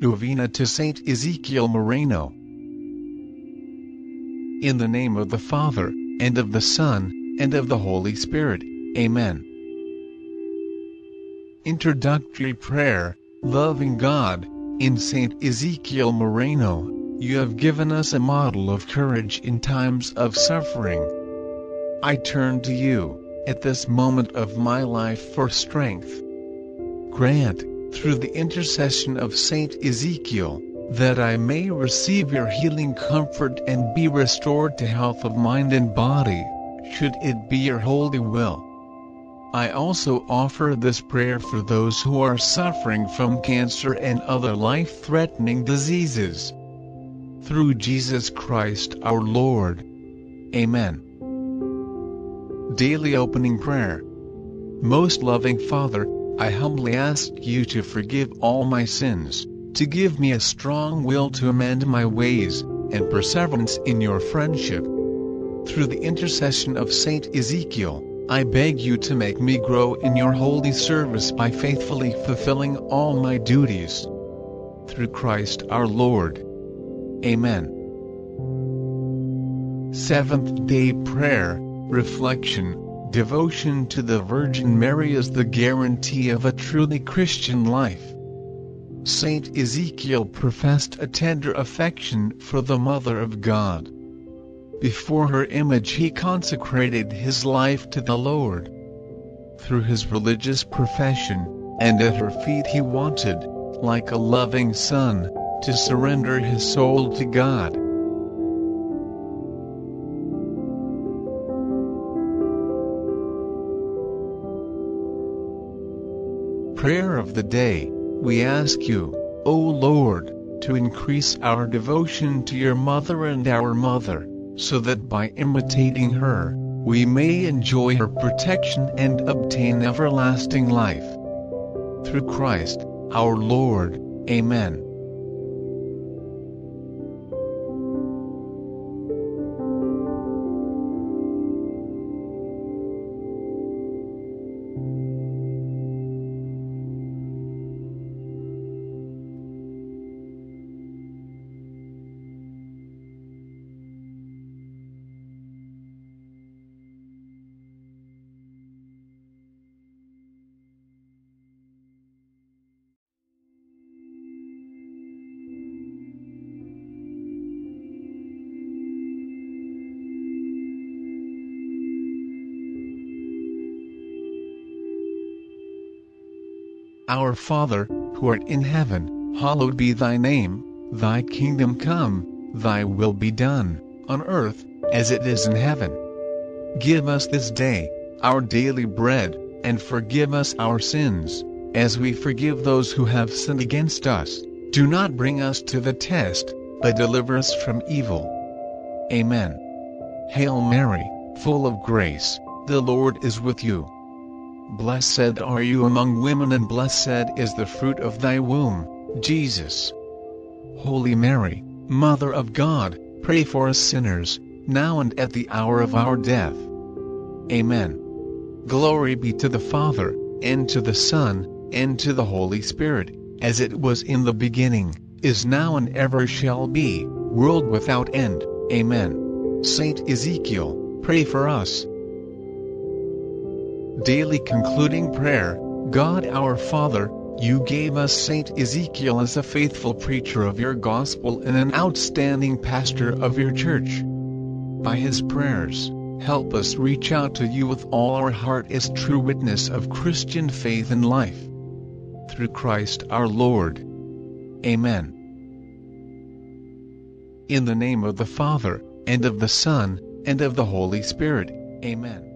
Novena to Saint Ezekiel Moreno. In the name of the Father, and of the Son, and of the Holy Spirit. Amen. Introductory Prayer Loving God, in Saint Ezekiel Moreno, you have given us a model of courage in times of suffering. I turn to you, at this moment of my life for strength. Grant, through the intercession of Saint Ezekiel, that I may receive your healing comfort and be restored to health of mind and body, should it be your holy will. I also offer this prayer for those who are suffering from cancer and other life-threatening diseases. Through Jesus Christ our Lord. Amen. Daily Opening Prayer Most loving Father, I humbly ask you to forgive all my sins to give me a strong will to amend my ways, and perseverance in your friendship. Through the intercession of Saint Ezekiel, I beg you to make me grow in your holy service by faithfully fulfilling all my duties. Through Christ our Lord. Amen. Seventh Day Prayer, Reflection, Devotion to the Virgin Mary is the guarantee of a truly Christian life. Saint Ezekiel professed a tender affection for the Mother of God. Before her image he consecrated his life to the Lord. Through his religious profession, and at her feet he wanted, like a loving son, to surrender his soul to God. Prayer of the Day we ask you, O Lord, to increase our devotion to your mother and our mother, so that by imitating her, we may enjoy her protection and obtain everlasting life. Through Christ, our Lord. Amen. Our Father, who art in heaven, hallowed be thy name, thy kingdom come, thy will be done, on earth, as it is in heaven. Give us this day, our daily bread, and forgive us our sins, as we forgive those who have sinned against us. Do not bring us to the test, but deliver us from evil. Amen. Hail Mary, full of grace, the Lord is with you. Blessed are you among women and blessed is the fruit of thy womb, Jesus. Holy Mary, Mother of God, pray for us sinners, now and at the hour of our death. Amen. Glory be to the Father, and to the Son, and to the Holy Spirit, as it was in the beginning, is now and ever shall be, world without end. Amen. Saint Ezekiel, pray for us. Daily Concluding Prayer God our Father, you gave us Saint Ezekiel as a faithful preacher of your gospel and an outstanding pastor of your church. By his prayers, help us reach out to you with all our heart as true witness of Christian faith and life. Through Christ our Lord. Amen. In the name of the Father, and of the Son, and of the Holy Spirit. Amen.